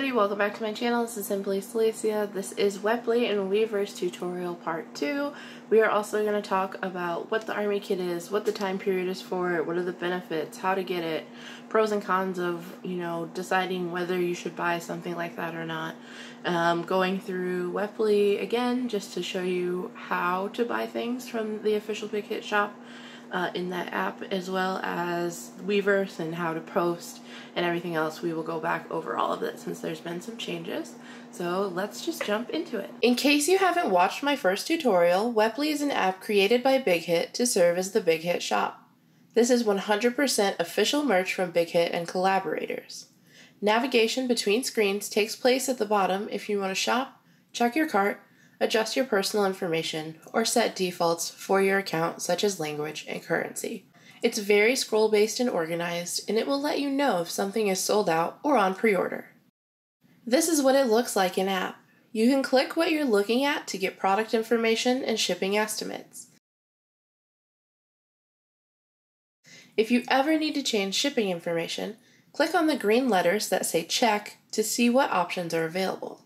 everybody, welcome back to my channel. This is Simply Selicia. This is Weply and Weverse tutorial part 2. We are also going to talk about what the army kit is, what the time period is for what are the benefits, how to get it, pros and cons of, you know, deciding whether you should buy something like that or not. Um, going through Weply again just to show you how to buy things from the official Big Hit shop uh, in that app as well as Weverse and how to post and everything else. We will go back over all of it since there's been some changes. So let's just jump into it. In case you haven't watched my first tutorial, Weply is an app created by Big Hit to serve as the Big Hit shop. This is 100% official merch from Big Hit and collaborators. Navigation between screens takes place at the bottom if you want to shop, check your cart, adjust your personal information, or set defaults for your account such as language and currency. It's very scroll based and organized, and it will let you know if something is sold out or on pre order. This is what it looks like in app. You can click what you're looking at to get product information and shipping estimates. If you ever need to change shipping information, click on the green letters that say check to see what options are available.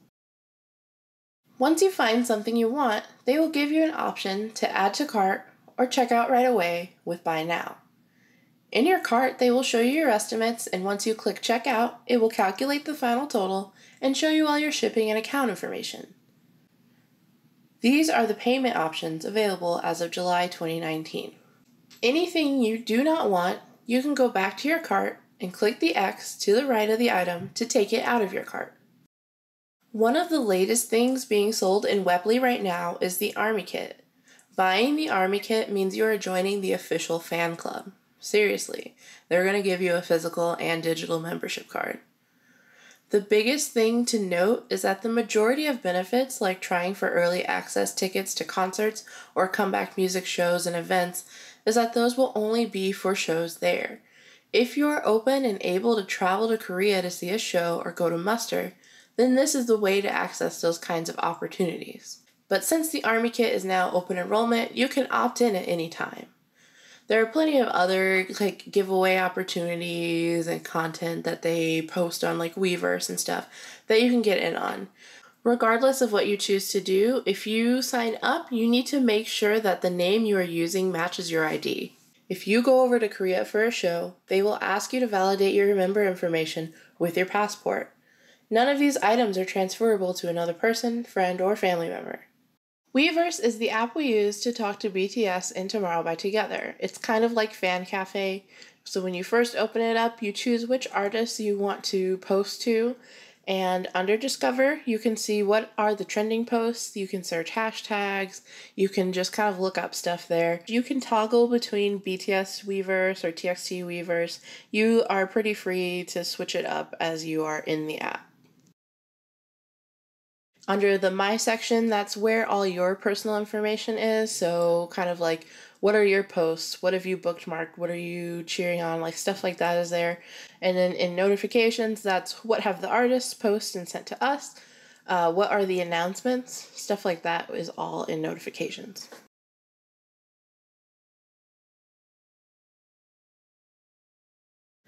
Once you find something you want, they will give you an option to add to cart or check out right away with Buy Now. In your cart, they will show you your estimates, and once you click Checkout, it will calculate the final total and show you all your shipping and account information. These are the payment options available as of July 2019. Anything you do not want, you can go back to your cart and click the X to the right of the item to take it out of your cart. One of the latest things being sold in Weply right now is the Army Kit. Buying the Army Kit means you are joining the official fan club. Seriously, they're going to give you a physical and digital membership card. The biggest thing to note is that the majority of benefits, like trying for early access tickets to concerts or comeback music shows and events, is that those will only be for shows there. If you are open and able to travel to Korea to see a show or go to muster, then this is the way to access those kinds of opportunities. But since the Army Kit is now open enrollment, you can opt in at any time. There are plenty of other like giveaway opportunities and content that they post on like Weverse and stuff that you can get in on. Regardless of what you choose to do, if you sign up, you need to make sure that the name you are using matches your ID. If you go over to Korea for a show, they will ask you to validate your member information with your passport. None of these items are transferable to another person, friend, or family member. Weverse is the app we use to talk to BTS and Tomorrow by Together. It's kind of like Fan Cafe. So when you first open it up, you choose which artists you want to post to, and under Discover, you can see what are the trending posts. You can search hashtags. You can just kind of look up stuff there. You can toggle between BTS Weverse or TXT Weverse. You are pretty free to switch it up as you are in the app. Under the My section, that's where all your personal information is. So, kind of like what are your posts? What have you bookmarked? What are you cheering on? Like stuff like that is there. And then in notifications, that's what have the artists post and sent to us. Uh, what are the announcements? Stuff like that is all in notifications.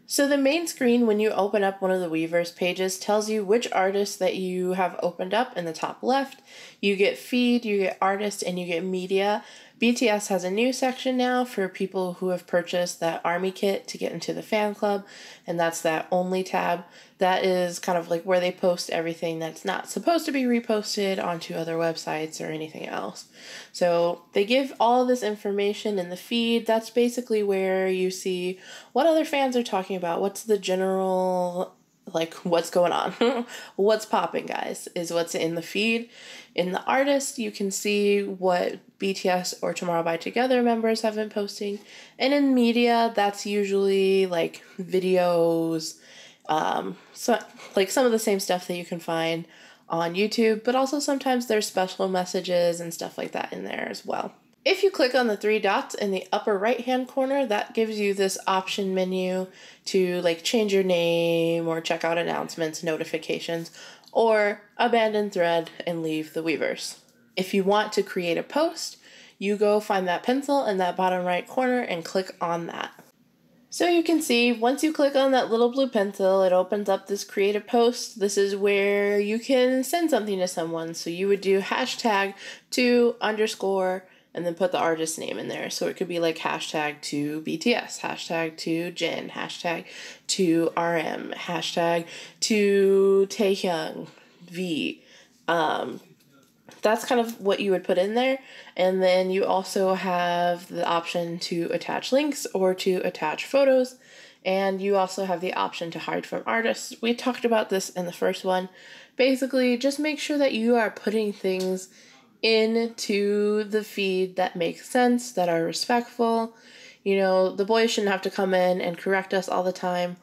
So the main screen when you open up one of the Weverse pages tells you which artist that you have opened up in the top left. You get feed, you get artist, and you get media. BTS has a new section now for people who have purchased that army kit to get into the fan club, and that's that only tab. That is kind of like where they post everything that's not supposed to be reposted onto other websites or anything else. So they give all this information in the feed. That's basically where you see what other fans are talking about, what's the general like what's going on? What's popping guys is what's in the feed. In the artist you can see what bts or tomorrow by together members have been posting. And in media that's usually like videos um so like some of the same stuff that you can find on youtube but also sometimes there's special messages and stuff like that in there as well if you click on the three dots in the upper right hand corner, that gives you this option menu to like change your name or check out announcements, notifications, or abandon thread and leave the Weverse. If you want to create a post, you go find that pencil in that bottom right corner and click on that. So you can see once you click on that little blue pencil, it opens up this create a post. This is where you can send something to someone. So you would do hashtag to underscore and then put the artist name in there. So it could be like hashtag to BTS, hashtag to Jin, hashtag to RM, hashtag to Taehyung V. Um, that's kind of what you would put in there. And then you also have the option to attach links or to attach photos. And you also have the option to hide from artists. We talked about this in the first one. Basically, just make sure that you are putting things into the feed that make sense, that are respectful. You know, the boys shouldn't have to come in and correct us all the time.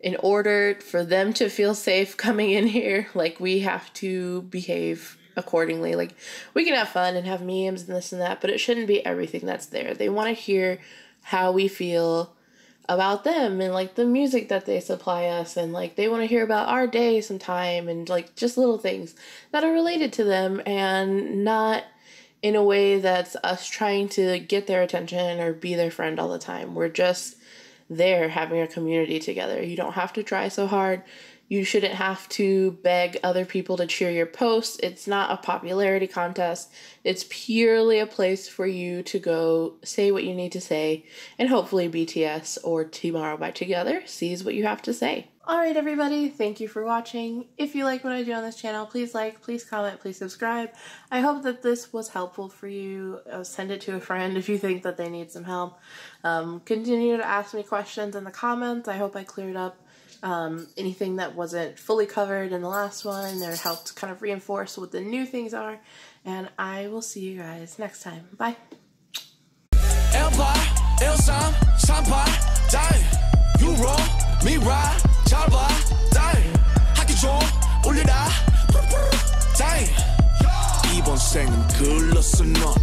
In order for them to feel safe coming in here, like we have to behave accordingly. Like we can have fun and have memes and this and that, but it shouldn't be everything that's there. They want to hear how we feel about them and like the music that they supply us and like they want to hear about our day sometime and like just little things that are related to them and not in a way that's us trying to get their attention or be their friend all the time. We're just there having a community together. You don't have to try so hard. You shouldn't have to beg other people to cheer your posts. It's not a popularity contest. It's purely a place for you to go say what you need to say, and hopefully BTS or Tomorrow by Together sees what you have to say. Alright, everybody, thank you for watching. If you like what I do on this channel, please like, please comment, please subscribe. I hope that this was helpful for you. Uh, send it to a friend if you think that they need some help. Um, continue to ask me questions in the comments. I hope I cleared up um, anything that wasn't fully covered in the last one or helped kind of reinforce what the new things are. And I will see you guys next time. Bye. 이번 생은 글렀어 너